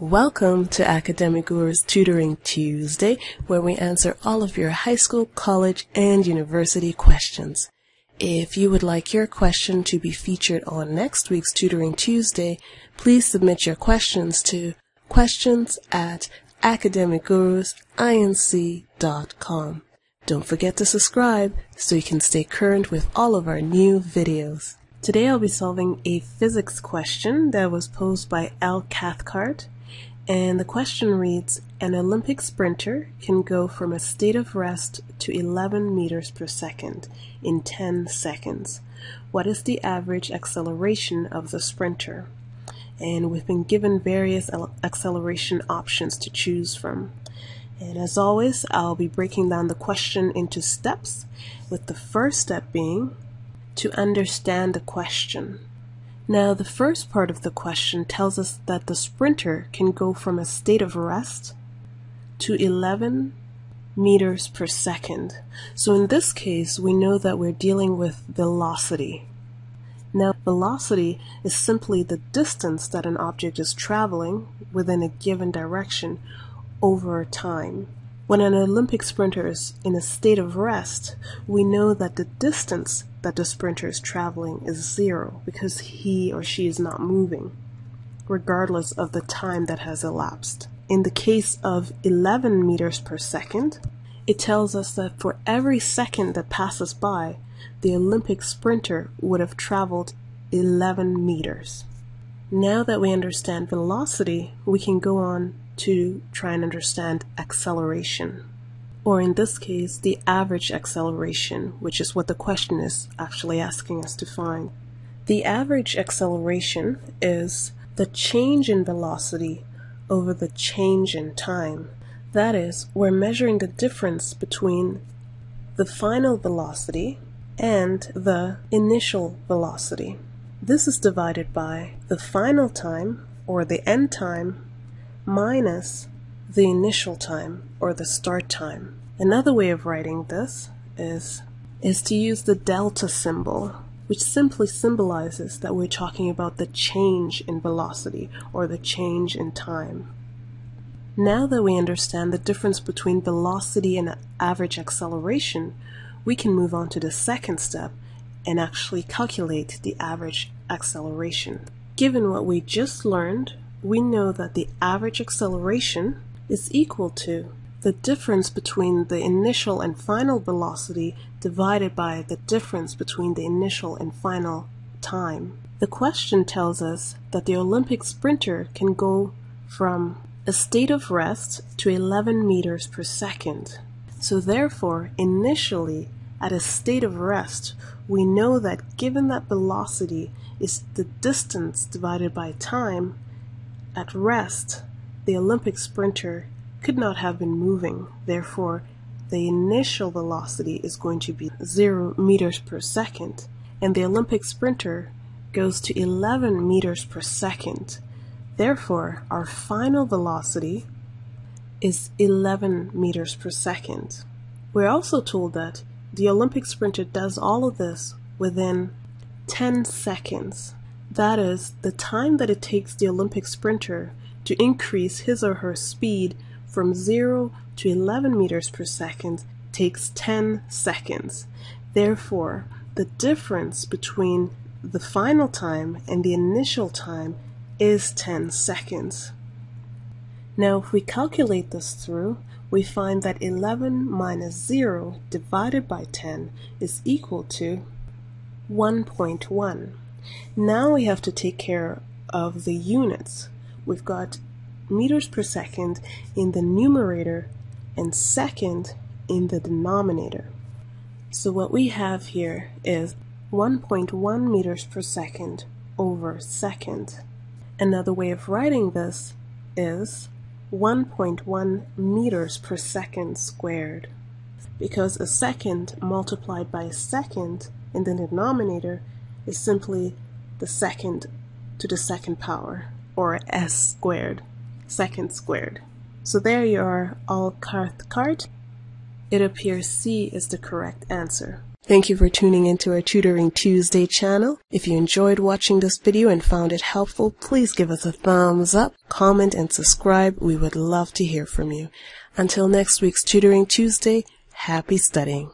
Welcome to Academic Guru's Tutoring Tuesday, where we answer all of your high school, college, and university questions. If you would like your question to be featured on next week's Tutoring Tuesday, please submit your questions to questions at academicgurusinc.com. Don't forget to subscribe so you can stay current with all of our new videos. Today I'll be solving a physics question that was posed by Al Cathcart and the question reads An Olympic sprinter can go from a state of rest to 11 meters per second in 10 seconds. What is the average acceleration of the sprinter? And we've been given various acceleration options to choose from. And as always, I'll be breaking down the question into steps, with the first step being to understand the question. Now, the first part of the question tells us that the sprinter can go from a state of rest to 11 meters per second. So in this case, we know that we're dealing with velocity. Now, velocity is simply the distance that an object is traveling within a given direction over time. When an Olympic sprinter is in a state of rest, we know that the distance that the sprinter is traveling is zero because he or she is not moving, regardless of the time that has elapsed. In the case of 11 meters per second, it tells us that for every second that passes by, the Olympic sprinter would have traveled 11 meters. Now that we understand velocity, we can go on to try and understand acceleration. Or in this case, the average acceleration, which is what the question is actually asking us to find. The average acceleration is the change in velocity over the change in time. That is, we're measuring the difference between the final velocity and the initial velocity. This is divided by the final time, or the end time, minus the initial time or the start time. Another way of writing this is is to use the delta symbol, which simply symbolizes that we're talking about the change in velocity or the change in time. Now that we understand the difference between velocity and average acceleration, we can move on to the second step and actually calculate the average acceleration. Given what we just learned, we know that the average acceleration is equal to the difference between the initial and final velocity divided by the difference between the initial and final time. The question tells us that the Olympic sprinter can go from a state of rest to 11 meters per second. So therefore, initially, at a state of rest, we know that given that velocity is the distance divided by time, at rest, the Olympic sprinter could not have been moving, therefore the initial velocity is going to be 0 meters per second, and the Olympic sprinter goes to 11 meters per second. Therefore, our final velocity is 11 meters per second. We're also told that the Olympic sprinter does all of this within 10 seconds. That is, the time that it takes the Olympic sprinter to increase his or her speed from 0 to 11 meters per second takes 10 seconds. Therefore, the difference between the final time and the initial time is 10 seconds. Now, if we calculate this through, we find that 11 minus 0 divided by 10 is equal to 1.1. Now we have to take care of the units. We've got meters per second in the numerator and second in the denominator. So what we have here is 1.1 meters per second over second. Another way of writing this is 1.1 meters per second squared because a second multiplied by a second in the denominator is simply the second to the second power, or s squared, second squared. So there you are, Al Cathcart. It appears C is the correct answer. Thank you for tuning into our Tutoring Tuesday channel. If you enjoyed watching this video and found it helpful, please give us a thumbs up, comment, and subscribe. We would love to hear from you. Until next week's Tutoring Tuesday, happy studying.